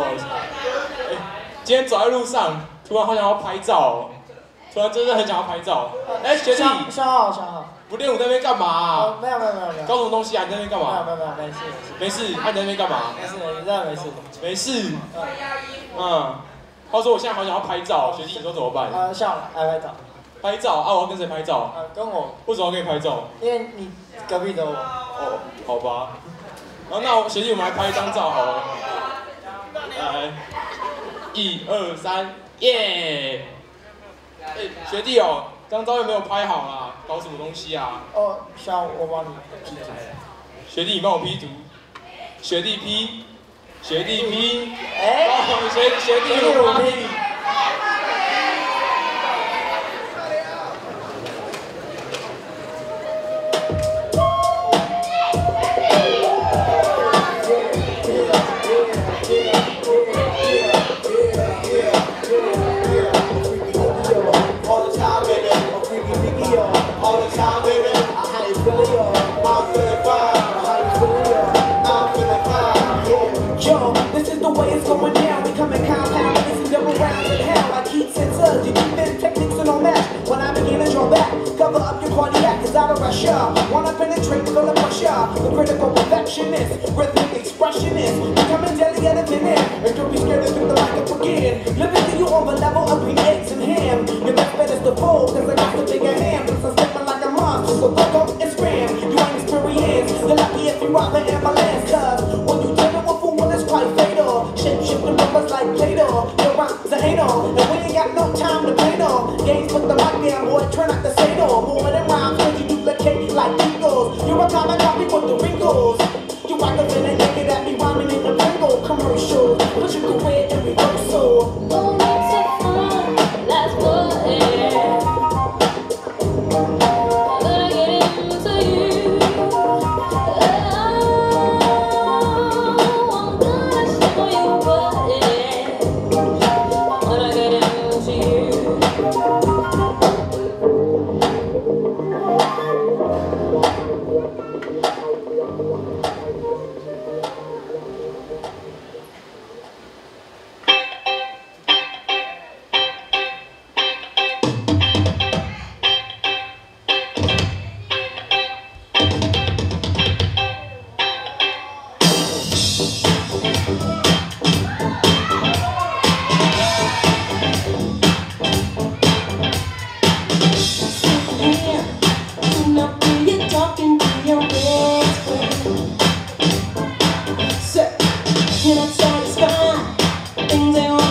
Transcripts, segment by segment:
不好意思。哎，今天走在路上，突然好想要拍照哦，突然真的很想要拍照。哎，学弟，小好，小好。不练舞在那边干嘛？没有没有没有没有。搞什么东西啊？你在那边干嘛？没有没有没有，没事没事。没事，你在那边干嘛？没事没事，真的没事。没事。嗯。他说我现在好想要拍照，学弟你说怎么办？呃，像来拍照。拍照啊？我要跟谁拍照？呃，跟我。为什么要跟你拍照？因为你隔壁的我。哦，好吧。然后那学弟我们来拍一张照好了。来，一二三，耶！哎，学弟哦。张照有没有拍好啊？搞什么东西啊？哦，下午我帮你 P 图。学弟，你帮我 P 图。学弟 P，学弟 P，哎，学学弟我 P。Rhythmic expressionist. Becoming deadly at a minute. And don't be scared to do the mic up again. Living to you on the level of being eggs and ham. Your best bet is to fold, cause I got the bigger hand. Cause I'm stepping like a monster, so go go and scram. You ain't experienced. You're lucky if you rock the ambulance, cause when you dealing with a one, it's quite fatal. Shape shifting numbers like Plato. Your rhymes are anal. And we ain't got no time to play no. Games put the mic down, boy, try not to say no. More than rhymes, cause you duplicate like Eagles. You're a common copy with the wrinkles like a villain. 在我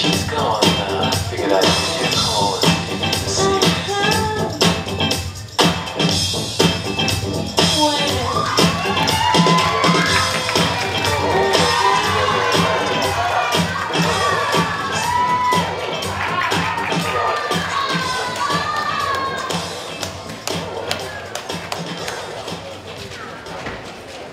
She's gone.